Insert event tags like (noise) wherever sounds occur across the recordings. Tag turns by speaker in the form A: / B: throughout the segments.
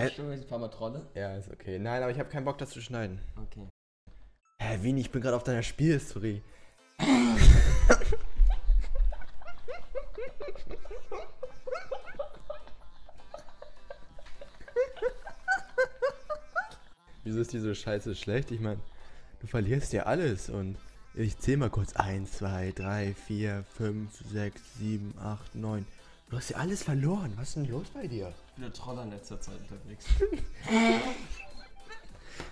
A: Hä?
B: Ein paar Mal Trolle.
A: Ja, ist okay. Nein, aber ich habe keinen Bock, das zu schneiden.
B: Okay.
A: Hä, Vini, ich bin gerade auf deiner Spielhistorie. (laughs) Wieso ist diese Scheiße schlecht? Ich meine, du verlierst ja alles und ich zähl mal kurz. 1, 2, 3, 4, 5, 6, 7, 8, 9. Du hast ja alles verloren. Was ist denn los bei dir?
B: Ich bin der Troller in letzter Zeit unterwegs. (laughs)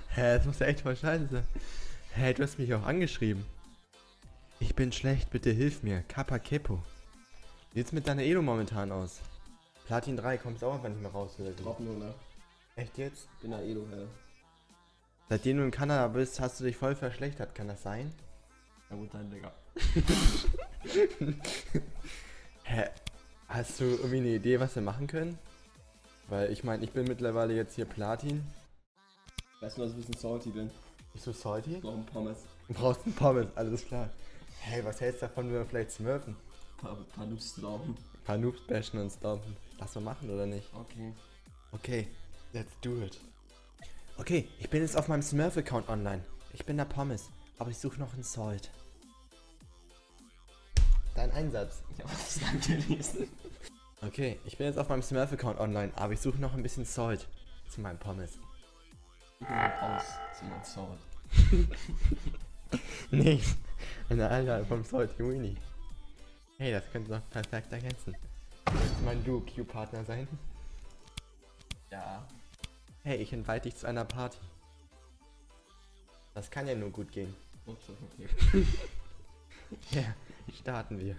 A: Hä, das muss ja echt voll scheiße sein. Hä, du hast mich auch angeschrieben. Ich bin schlecht, bitte hilf mir. Kappa Kepo. Wie sieht's mit deiner Elo momentan aus? Platin 3, kommst auch einfach nicht mehr raus, oder?
B: Drop nur, ne?
A: Echt jetzt?
B: Bin da Elo, hell.
A: Seitdem du in Kanada bist, hast du dich voll verschlechtert, kann das sein?
B: Na gut, dein Digga. (laughs)
A: Hast du irgendwie eine Idee, was wir machen können? Weil ich meine, ich bin mittlerweile jetzt hier Platin.
B: Weißt du, dass ich ein bisschen salty bin?
A: Bist du salty?
B: Ich brauche einen Pommes.
A: Du brauchst einen Pommes, alles klar. Hey, was hältst du davon, wenn wir vielleicht smurfen?
B: Ein paar, paar Noobs.
A: Ein paar Noobs bashen und stompen. Lass mal machen, oder nicht?
B: Okay.
A: Okay, let's do it. Okay, ich bin jetzt auf meinem Smurf-Account online. Ich bin der Pommes, aber ich suche noch einen Salt. Dein Einsatz.
B: Ich habe das lang gelesen.
A: Okay, ich bin jetzt auf meinem Smurf-Account online, aber ich suche noch ein bisschen Salt zu meinem Pommes.
B: Aus zu meinem Salt. (laughs)
A: Nee, eine Einladung vom Salt Winnie. Hey, das könnte doch perfekt ergänzen. Willst du mein Duo-Q-Partner sein?
B: Ja.
A: Hey, ich invite dich zu einer Party. Das kann ja nur gut gehen. (laughs) Ja, starten wir.